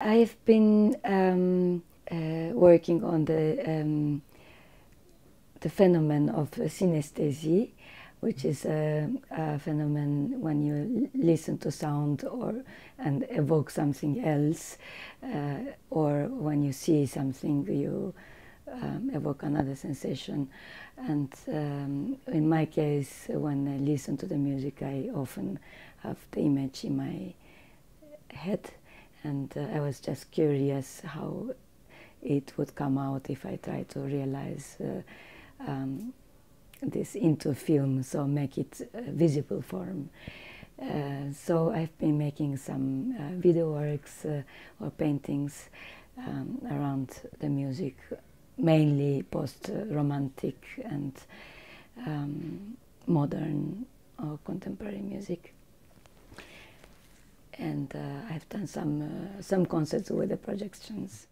I've been um, uh, working on the um, the phenomenon of synesthesia, which is a, a, phenomenon when you listen to sound or and evoke something else, uh, or when you see something you um, evoke another sensation. And um, in my case, when I listen to the music, I often have the image in my head and uh, I was just curious how it would come out if I try to realize uh, um, this into film, so make it a visible form. Uh, so I've been making some uh, video works uh, or paintings um, around the music, mainly post-romantic and um, modern or contemporary music and uh, I've done some uh, some concerts with the projections.